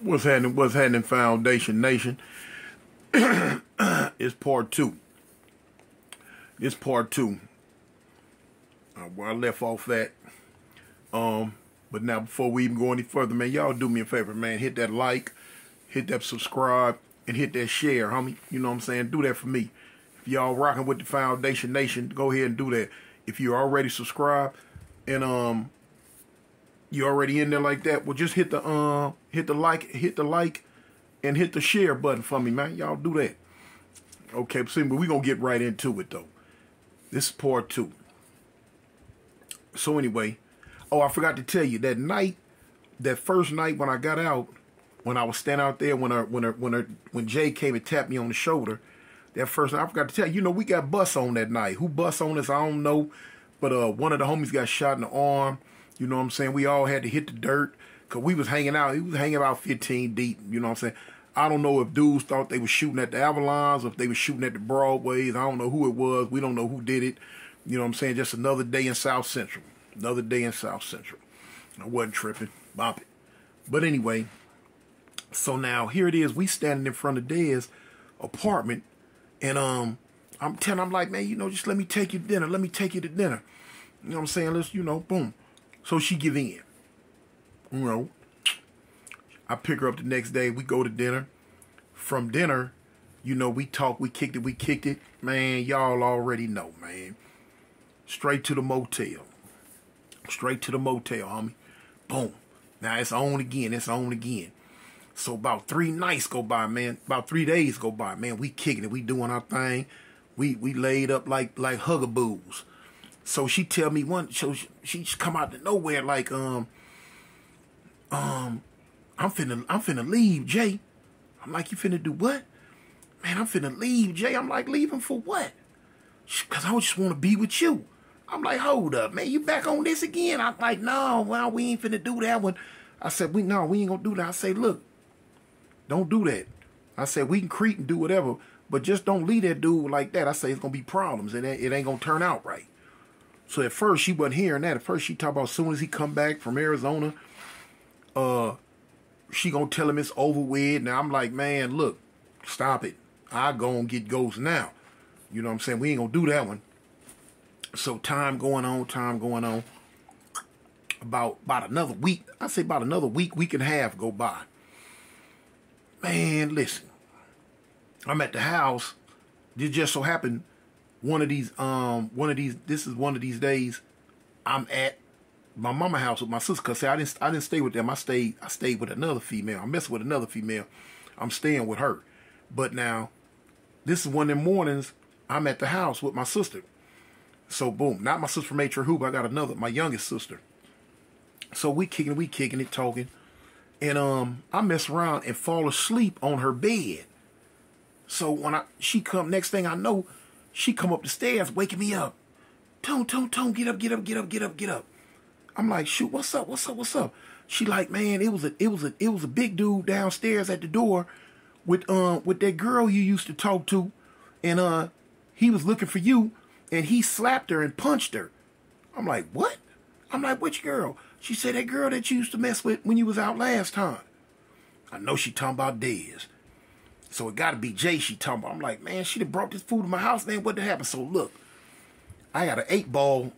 What's happening? What's happening, Foundation Nation? it's part two. It's part two. Uh, where I left off that. Um, but now before we even go any further, man, y'all do me a favor, man. Hit that like, hit that subscribe, and hit that share, homie. You know what I'm saying? Do that for me. If y'all rocking with the Foundation Nation, go ahead and do that. If you're already subscribed and um you already in there like that, well just hit the uh hit the like, hit the like, and hit the share button for me, man. Y'all do that. Okay, see, but we gonna get right into it though. This is part two. So anyway, oh I forgot to tell you that night, that first night when I got out, when I was standing out there when when when when Jay came and tapped me on the shoulder, that first night I forgot to tell you, you know, we got bus on that night. Who bus on us, I don't know. But uh one of the homies got shot in the arm. You know what I'm saying? We all had to hit the dirt because we was hanging out. He was hanging about 15 deep. You know what I'm saying? I don't know if dudes thought they were shooting at the Avalons or if they were shooting at the Broadways. I don't know who it was. We don't know who did it. You know what I'm saying? Just another day in South Central. Another day in South Central. I wasn't tripping. Bop it. But anyway, so now here it is. We standing in front of Dez apartment and um I'm telling I'm like, man, you know, just let me take you to dinner. Let me take you to dinner. You know what I'm saying? Let's, you know, boom. So she give in. You know, I pick her up the next day. We go to dinner. From dinner, you know, we talk, we kicked it, we kicked it. Man, y'all already know, man. Straight to the motel. Straight to the motel, homie. Boom. Now it's on again. It's on again. So about three nights go by, man. About three days go by, man. We kicking it. We doing our thing. We we laid up like like hugaboos. So she tell me one. So she, she come out of nowhere like um um I'm finna I'm finna leave Jay. I'm like you finna do what? Man, I'm finna leave Jay. I'm like leaving for what? Cause I just want to be with you. I'm like, hold up, man, you back on this again? I'm like, no, well, we ain't finna do that one. I said, we no, we ain't gonna do that. I say, look, don't do that. I said, we can creep and do whatever, but just don't leave that dude like that. I say it's gonna be problems and it ain't gonna turn out right. So at first she wasn't hearing that. At first she talked about as soon as he come back from Arizona, uh, she gonna tell him it's over with. Now I'm like, man, look, stop it. I go and get ghosts now. You know what I'm saying? We ain't gonna do that one. So time going on, time going on. About about another week, I say about another week, week and a half go by. Man, listen. I'm at the house. It just so happened one of these um one of these this is one of these days I'm at my mama house with my sister cause see, I didn't I didn't stay with them. I stayed I stayed with another female. I messed with another female. I'm staying with her. But now this is one of them mornings I'm at the house with my sister. So boom, not my sister from H. Hoop. I got another, my youngest sister. So we kicking, we kicking it, talking, and um, I mess around and fall asleep on her bed. So when I she come, next thing I know, she come up the stairs, waking me up. Tone, tone, tone, get up, get up, get up, get up, get up. I'm like, shoot, what's up, what's up, what's up? She like, man, it was a, it was a, it was a big dude downstairs at the door, with um, with that girl you used to talk to, and uh, he was looking for you and he slapped her and punched her. I'm like, what? I'm like, which girl? She said that girl that you used to mess with when you was out last time. I know she talking about Dez. So it gotta be Jay she talking about. I'm like, man, she done brought this food to my house, man. What did happen? So look, I got an eight ball.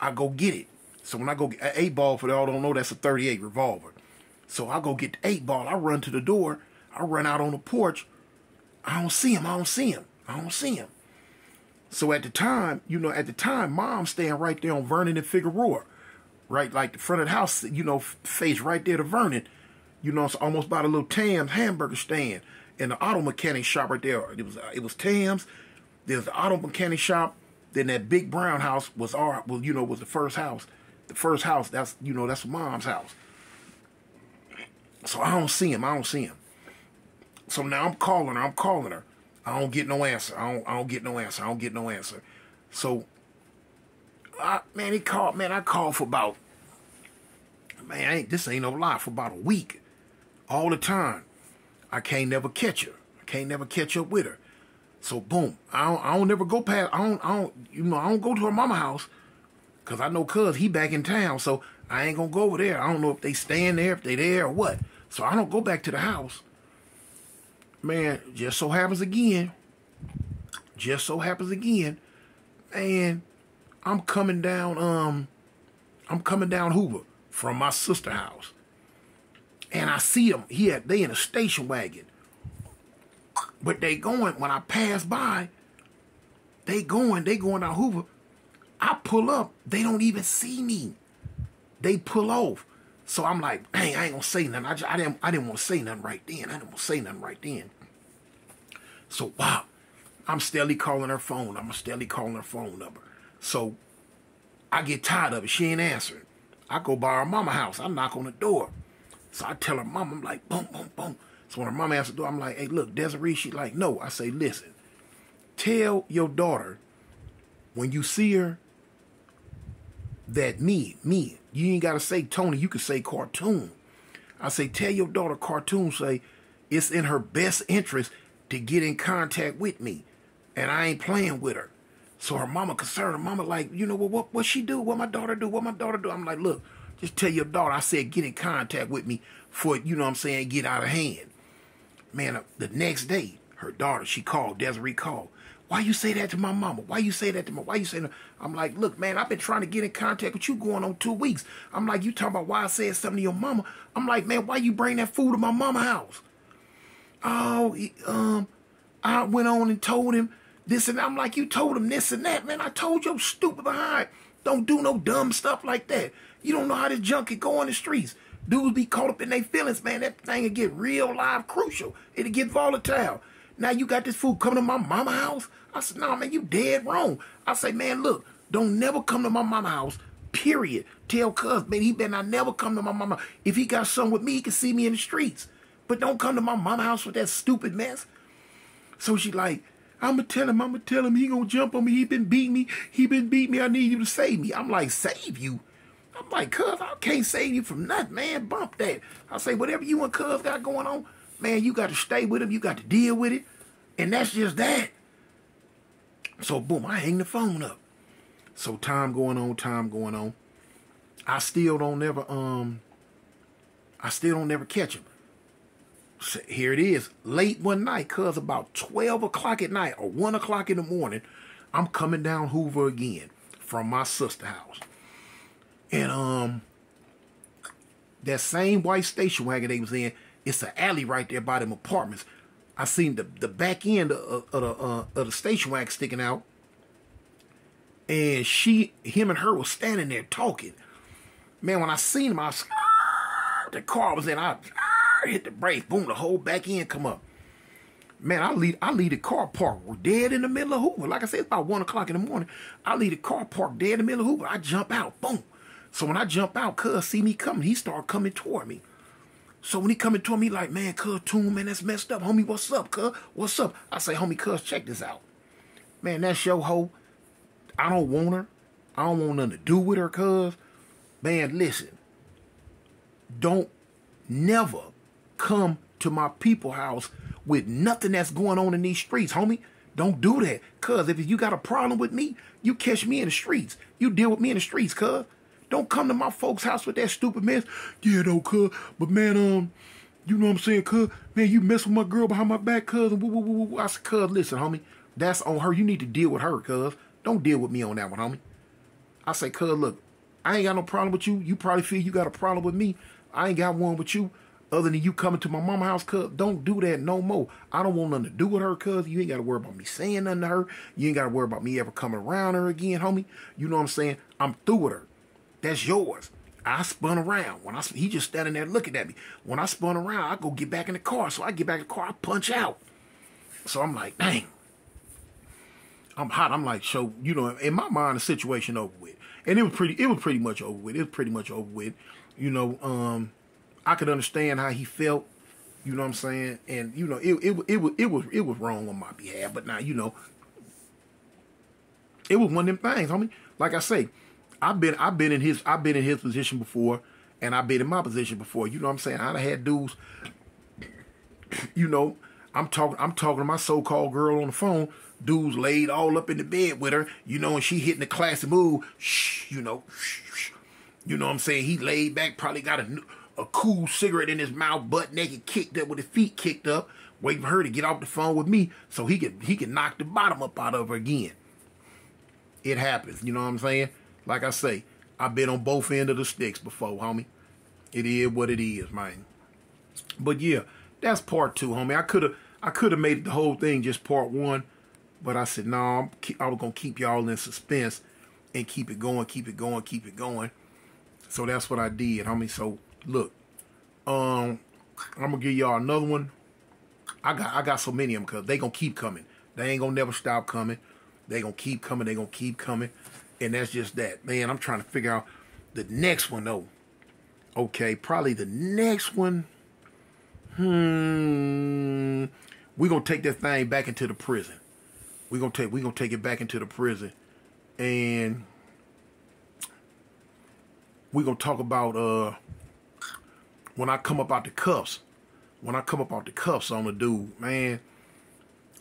I go get it. So when I go get an eight ball, for y'all don't know, that's a 38 revolver. So I go get the eight ball. I run to the door. I run out on the porch. I don't see him. I don't see him. I don't see him. So at the time, you know, at the time, mom's staying right there on Vernon and Figueroa, right, like the front of the house, you know, face right there to Vernon. You know, it's almost by the little Tam's hamburger stand and the auto mechanic shop right there. It was uh, it was Tam's. There's the auto mechanic shop. Then that big brown house was our, well, you know, was the first house. The first house, that's, you know, that's mom's house. So I don't see him. I don't see him. So now I'm calling her. I'm calling her. I don't get no answer. I don't, I don't get no answer. I don't get no answer. So, I, man, he called, man, I called for about, man, ain't, this ain't no lie, for about a week. All the time. I can't never catch her. I can't never catch up with her. So, boom. I don't, I don't never go past, I don't, I don't, you know, I don't go to her mama house because I know cuz he back in town. So, I ain't to go over there. I don't know if they staying there, if they there or what. So I don't go back to the house. Man, just so happens again. Just so happens again. Man, I'm coming down, um, I'm coming down Hoover from my sister house. And I see them here, they in a station wagon. But they going, when I pass by, they going, they going down Hoover. I pull up, they don't even see me. They pull off. So I'm like, dang, I ain't gonna say nothing. I, just, I didn't I didn't want to say nothing right then. I didn't want to say nothing right then. So wow, I'm steadily calling her phone. I'm steadily calling her phone number. So I get tired of it. She ain't answering. I go by her mama house. I knock on the door. So I tell her mom, I'm like, boom, boom, boom. So when her mama answers the door, I'm like, hey, look, Desiree, she like, no. I say, listen, tell your daughter when you see her that me, me, you ain't gotta say Tony, you can say cartoon. I say, tell your daughter cartoon, say, it's in her best interest to get in contact with me. And I ain't playing with her. So her mama concerned. Her mama like, you know what, what what she do? What my daughter do? What my daughter do? I'm like, look, just tell your daughter I said get in contact with me for you know what I'm saying, get out of hand. Man, uh, the next day, her daughter, she called, Desiree called. Why you say that to my mama? Why you say that to my? Why you say that? I'm like, look, man, I've been trying to get in contact with you going on two weeks. I'm like, you talking about why I said something to your mama? I'm like, man, why you bring that food to my mama house? Oh, um, I went on and told him this and I'm like, you told him this and that, man. I told you, stupid behind. Don't do no dumb stuff like that. You don't know how this junk can go on the streets. Dudes be caught up in their feelings, man. That thing will get real live crucial. It'll get volatile. Now you got this food coming to my mama house. I said, nah, man, you dead wrong. I say, man, look, don't never come to my mama house. Period. Tell cuz, man, he better not never come to my mama. If he got something with me, he can see me in the streets. But don't come to my mama house with that stupid mess. So she like, I'ma tell him, I'ma tell him he gonna jump on me. He been beating me. He been beating me. I need you to save me. I'm like, save you? I'm like, cuz, I can't save you from nothing, man. Bump that. I say, whatever you and cuz got going on, man, you got to stay with him. You got to deal with it. And that's just that. So, boom, I hang the phone up. So, time going on, time going on. I still don't never, um, I still don't never catch him here it is, late one night, cuz about 12 o'clock at night or 1 o'clock in the morning, I'm coming down Hoover again from my sister house. And um that same white station wagon they was in, it's an alley right there by them apartments. I seen the, the back end of, of the uh, of the station wagon sticking out. And she, him and her was standing there talking. Man, when I seen him, I was, the car was in, I hit the brake, boom, the whole back end come up. Man, I leave I leave the car parked dead in the middle of Hoover. Like I said, it's about one o'clock in the morning. I leave the car parked dead in the middle of Hoover. I jump out, boom. So when I jump out, cuz see me coming, he start coming toward me. So when he coming toward me, like, man, cuz, Toon, man, that's messed up. Homie, what's up, cuz? What's up? I say, homie, cuz, check this out. Man, that's your hoe. I don't want her. I don't want nothing to do with her, cuz. Man, listen. Don't never come to my people house with nothing that's going on in these streets, homie. Don't do that. Cuz if you got a problem with me, you catch me in the streets. You deal with me in the streets, cuz. Don't come to my folks' house with that stupid mess. Yeah, though, cuz. But man, um, you know what I'm saying, cuz? Man, you mess with my girl behind my back, cuz. And. I said, cuz, listen, homie. That's on her. You need to deal with her, cuz. Don't deal with me on that one, homie. I say, cuz, look, I ain't got no problem with you. You probably feel you got a problem with me. I ain't got one with you other than you coming to my mama house, cuz, don't do that no more. I don't want nothing to do with her, cuz. You ain't got to worry about me saying nothing to her. You ain't got to worry about me ever coming around her again, homie. You know what I'm saying? I'm through with her. That's yours. I spun around. When I he just standing there looking at me. When I spun around, I go get back in the car. So I get back in the car, I punch out. So I'm like, dang. I'm hot. I'm like, so you know, in my mind, the situation over with, and it was pretty. It was pretty much over with. It was pretty much over with. You know, um, I could understand how he felt. You know what I'm saying? And you know, it it it was it was it was wrong on my behalf. But now you know, it was one of them things, homie. Like I say, I've been I've been in his I've been in his position before, and I've been in my position before. You know what I'm saying? Have had dudes. You know, I'm talking I'm talking to my so-called girl on the phone. Dudes laid all up in the bed with her. You know, and she hitting the classy move. Shh, you know, shh, shh. you know what I'm saying? He laid back, probably got a a cool cigarette in his mouth, butt naked, kicked up with his feet kicked up, waiting for her to get off the phone with me so he can he can knock the bottom up out of her again. It happens, you know what I'm saying? Like I say, I've been on both ends of the sticks before, homie. It is what it is, man. But yeah, that's part two, homie. I could have I could have made the whole thing just part one, but I said no. Nah, I was gonna keep y'all in suspense and keep it going, keep it going, keep it going. So that's what I did, homie. So look, um, I'm gonna give y'all another one. I got I got so many of them because they gonna keep coming. They ain't gonna never stop coming. They gonna keep coming. They gonna keep coming, and that's just that, man. I'm trying to figure out the next one though. Okay, probably the next one. Hmm. We gonna take that thing back into the prison. We gonna take we gonna take it back into the prison, and we gonna talk about uh when I come up out the cuffs. When I come up out the cuffs on the dude, man.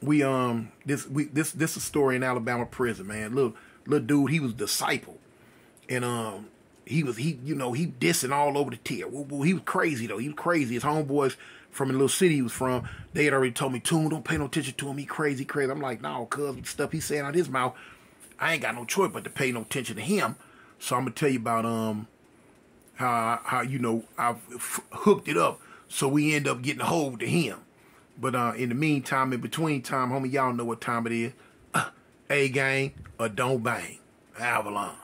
We um this we this this is a story in Alabama prison, man. Little little dude, he was disciple, and um he was he you know he dissing all over the tier. He was crazy though. He was crazy. His homeboys from the little city he was from, they had already told me, Toon, don't pay no attention to him. He crazy, crazy. I'm like, no, cuz the stuff he's saying out his mouth, I ain't got no choice but to pay no attention to him. So I'm gonna tell you about um how how you know I've hooked it up so we end up getting a hold to him. But uh, in the meantime, in between time, homie, y'all know what time it is. Uh, a gang or don't bang. Avalon.